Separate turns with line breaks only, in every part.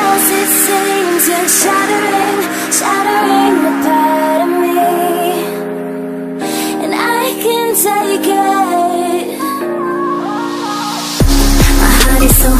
else it seems You're shattering, shattering a part of me. And I can take it. My heart is so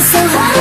so high.